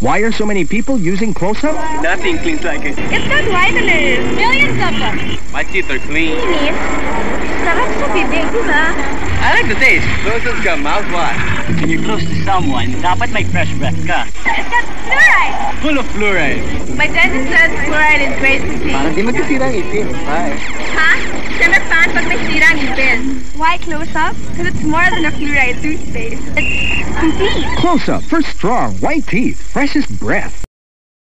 Why are so many people using close-up? Nothing cleans like it. It's got whiteners. Millions of them. My teeth are clean. Linis. Sarap sa bibig, di ba? I like the taste. Close-up's got mouthwash. When you're close to someone, dapat may fresh breath ka. It's got fluoride. Full of fluoride. My dentist says fluoride is great for teeth. Para di magkasira ang ipin. Bye. Ha? Siyempre Why close up? Because it's more than a fluoride toothpaste. It's complete. Close-up for strong, white teeth, freshest breath.